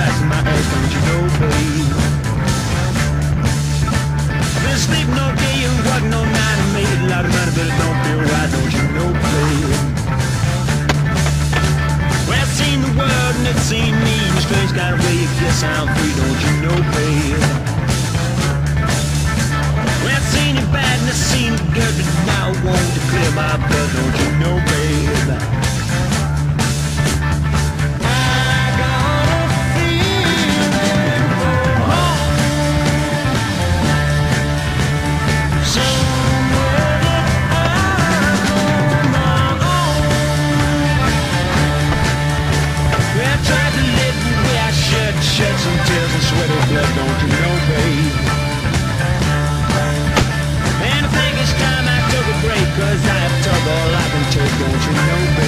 back in my head, don't you know, babe? I've been sleeping all day and working all night and made a lot of money, but it don't feel right, don't you know, babe? Well, I've seen the world and it's seen me, and this thing's got a way of guess I'm free, don't you know, babe? Well, I've seen the bad and I've seen the good, but now I want to clear my bed. blue tears and sweaty blood, don't you know, babe? And I think it's time I took a break, cause I have trouble I can take, don't you know, babe?